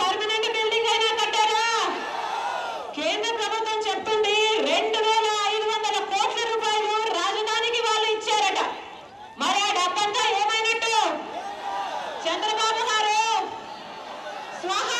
Permanent building అయినా కట్టారా? కేంద్ర ప్రభుత్వం చెప్తుంది రెండు వేల ఐదు వందల కోట్ల రూపాయలు రాజధానికి వాళ్ళు ఇచ్చారట. మరి ఆ డబ్బంతా ఏమైనట్టు? చంద్రబాబు గారు స్వాహ